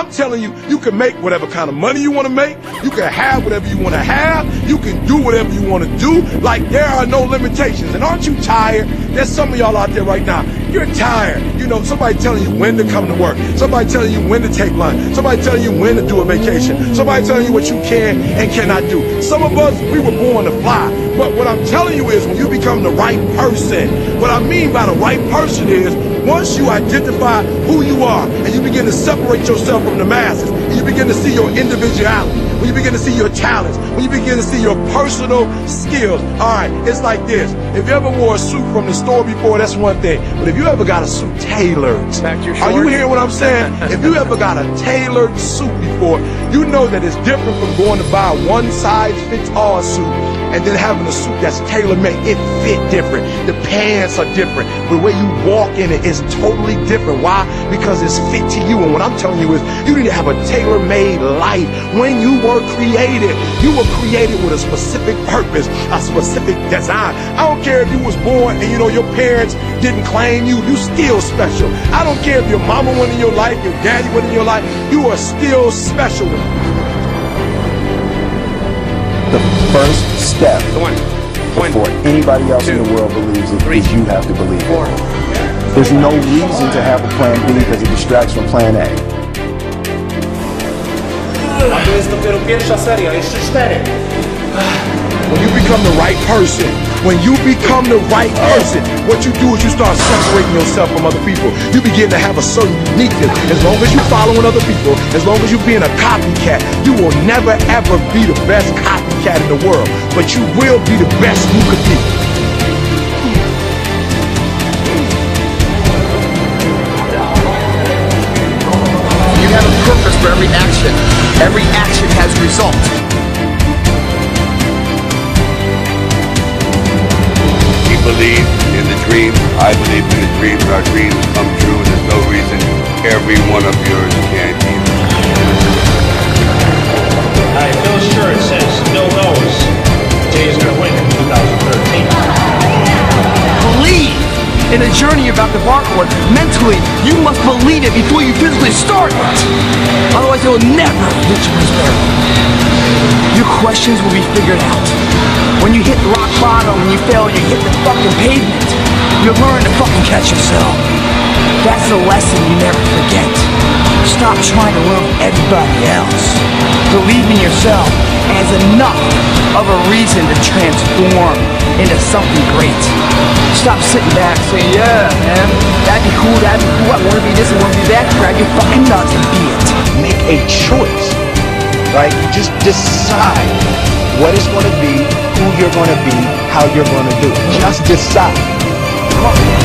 I'm telling you, you can make whatever kind of money you want to make. You can have whatever you want to have. You can do whatever you want to do. Like there are no limitations. And aren't you tired? There's some of y'all out there right now. You're tired. You know, somebody telling you when to come to work. Somebody telling you when to take lunch. Somebody telling you when to do a vacation. Somebody telling you what you can and cannot do. Some of us, we were born to fly. But what I'm telling you is when you become the right person, what I mean by the right person is once you identify who you are and you begin to separate yourself from the masses, and you begin to see your individuality, when you begin to see your talents, when you begin to see your personal skills. All right, it's like this. If you ever wore a suit from the store before, that's one thing. But if you ever got a suit tailored, are you hearing what I'm saying? if you ever got a tailored suit before, you know that it's different from going to buy one size fits all suit and then having a suit that's tailor-made, it fit different. The pants are different. The way you walk in it is totally different. Why? Because it's fit to you. And what I'm telling you is you need to have a tailor-made life. When you were created, you were created with a specific purpose, a specific design. I don't care if you was born and you know your parents didn't claim you, you still special. I don't care if your mama went in your life, your daddy went in your life, you are still special the first step before anybody else in the world believes it is you have to believe it. There's no reason to have a plan B because it distracts from plan A. When you become the right person, when you become the right person, what you do is you start separating yourself from other people. You begin to have a certain uniqueness. As long as you're following other people, as long as you're being a copycat, you will never ever be the best copycat in the world. But you will be the best you could be. Every action has result. believe in the dream. I believe in the dream. Our dreams come true. There's no reason every one of yours can't in a journey about the barcode. Mentally, you must believe it before you physically start it. Otherwise, it will never reach prosperity. Your questions will be figured out. When you hit rock bottom, when you fail, you hit the fucking pavement. You'll learn to fucking catch yourself. That's the lesson you never forget. Stop trying to learn everybody else. Believe in yourself as enough of a reason to transform into something great. Stop sitting back saying, yeah, man, that'd be cool, that'd be cool, I wanna be this, I wanna be that. Grab your fucking nuts and be it. Make a choice, right? Just decide what it's to be, who you're to be, how you're to do it. Just decide.